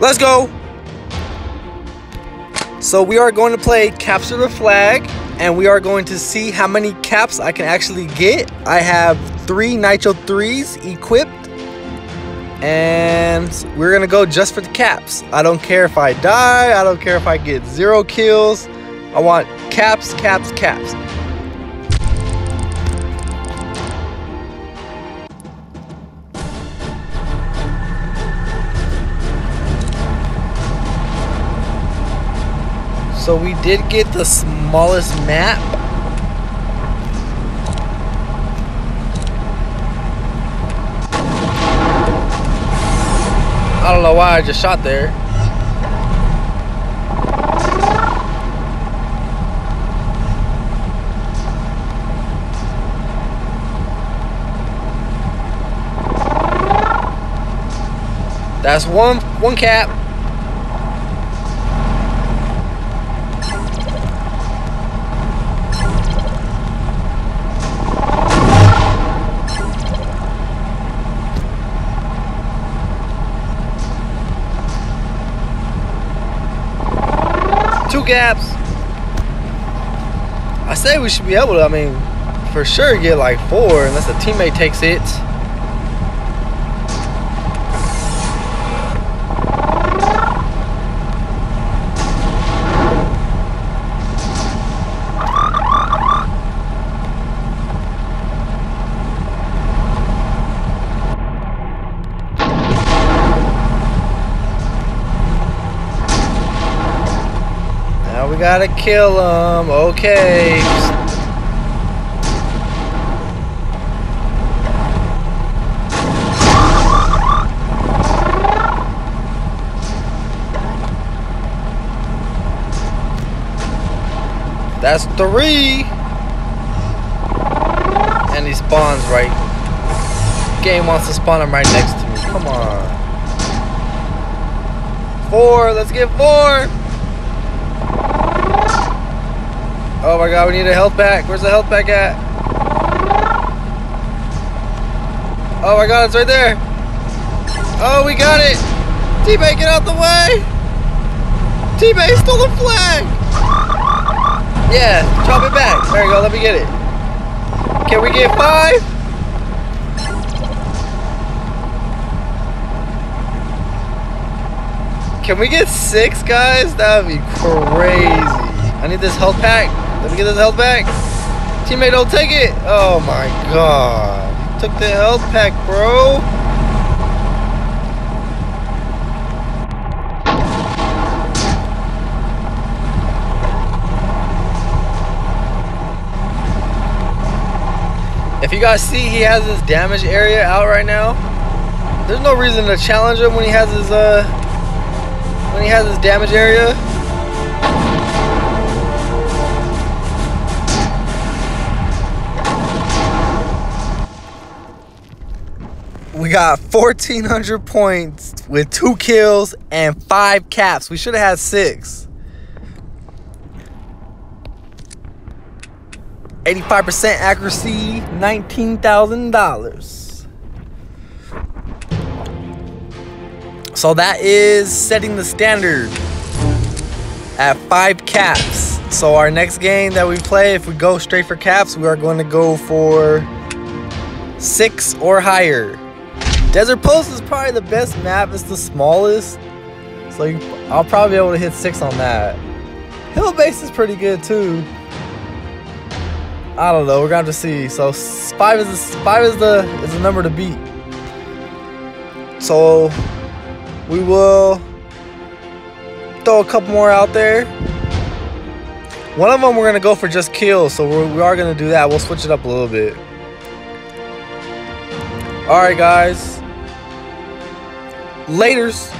Let's go. So we are going to play Capture the Flag and we are going to see how many caps I can actually get. I have three Nitro 3s equipped and we're gonna go just for the caps. I don't care if I die, I don't care if I get zero kills. I want caps, caps, caps. So we did get the smallest map. I don't know why I just shot there. That's one one cap. Two caps. I say we should be able to, I mean, for sure get like four unless a teammate takes it. Now we gotta kill him. Okay. That's three. And he spawns right. Game wants to spawn him right next to me. Come on. Four. Let's get four. Oh my god, we need a health pack. Where's the health pack at? Oh my god, it's right there. Oh, we got it. Teammate, get out the way. Teammate stole the flag. Yeah, drop it back. There you go, let me get it. Can we get five? Can we get six, guys? That would be crazy. I need this health pack. Let me get this health pack. Teammate, don't take it. Oh my god. Took the health pack, bro. If you guys see, he has his damage area out right now. There's no reason to challenge him when he has his uh when he has his damage area. We got 1,400 points with two kills and five caps. We should have had six. 85% accuracy, $19,000. So that is setting the standard at five caps. So our next game that we play, if we go straight for caps, we are going to go for six or higher. Desert Post is probably the best map. It's the smallest. So you, I'll probably be able to hit six on that. Hill Base is pretty good too. I don't know. We're gonna have to see. So five is the, five is the is the number to beat. So we will throw a couple more out there. One of them we're gonna go for just kills. So we're, we are gonna do that. We'll switch it up a little bit. All right, guys. Laters.